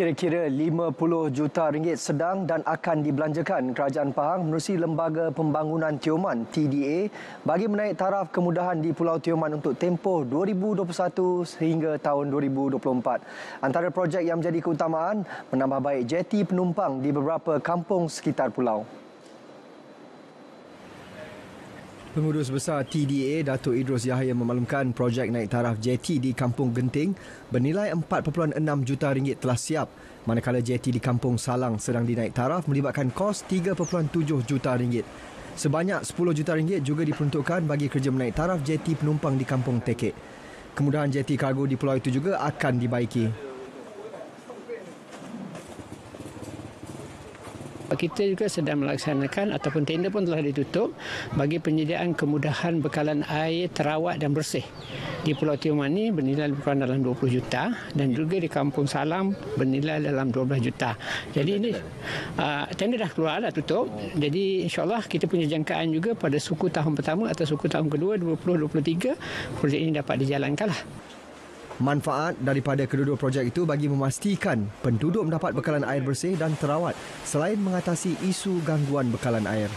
Kira-kira 50 juta ringgit sedang dan akan dibelanjakan Kerajaan Pahang menerusi Lembaga Pembangunan Tioman TDA bagi menaik taraf kemudahan di Pulau Tioman untuk tempoh 2021 sehingga tahun 2024. Antara projek yang menjadi keutamaan menambah baik jeti penumpang di beberapa kampung sekitar pulau. Pengurus Besar TDA Datuk Idrus Yahya memaklumkan projek naik taraf jeti di Kampung Genting bernilai 4.6 juta ringgit telah siap manakala jeti di Kampung Salang sedang dinaik taraf melibatkan kos 3.7 juta ringgit. Sebanyak 10 juta ringgit juga diperuntukkan bagi kerja menaik taraf jeti penumpang di Kampung Tekek. Kemudahan jeti kargo di pulau itu juga akan dibaiki. Kita juga sedang melaksanakan ataupun tender pun telah ditutup bagi penyediaan kemudahan bekalan air terawat dan bersih. Di Pulau Tioman ini bernilai lebih kurang dalam 20 juta dan juga di Kampung Salam bernilai dalam 12 juta. Jadi ini uh, tender dah keluar dah tutup. Jadi insyaAllah kita punya jangkaan juga pada suku tahun pertama atau suku tahun kedua 2023 projek ini dapat dijalankan lah. Manfaat daripada kedua-dua projek itu bagi memastikan penduduk mendapat bekalan air bersih dan terawat selain mengatasi isu gangguan bekalan air.